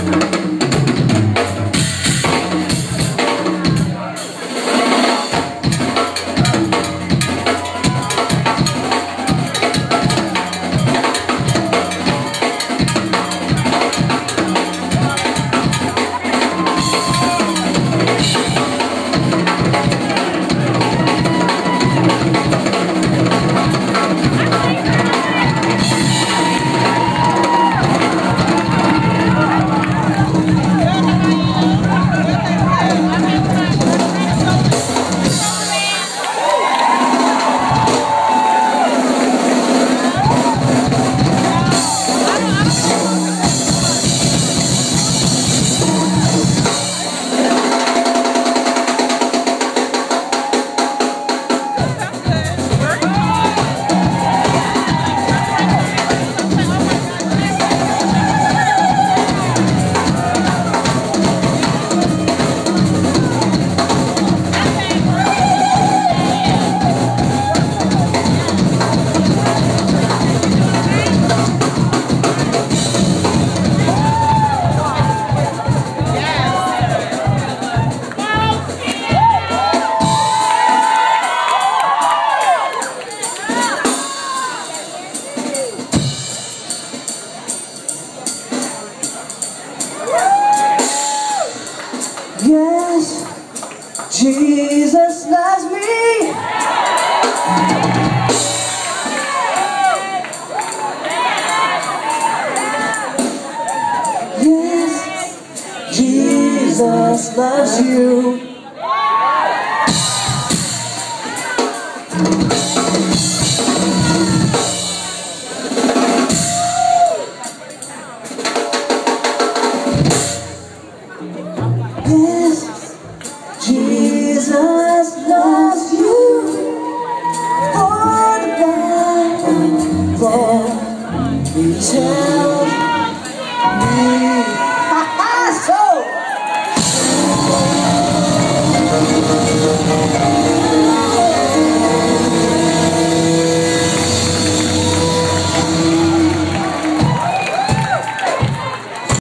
Yes, Jesus loves me. Yes, Jesus loves you. Yes. Tell me.